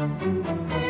Música